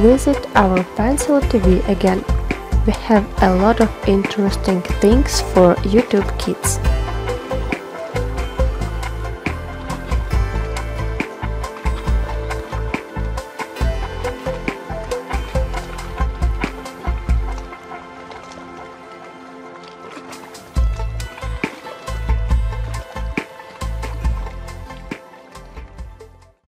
visit our Pencil TV again. We have a lot of interesting things for YouTube kids.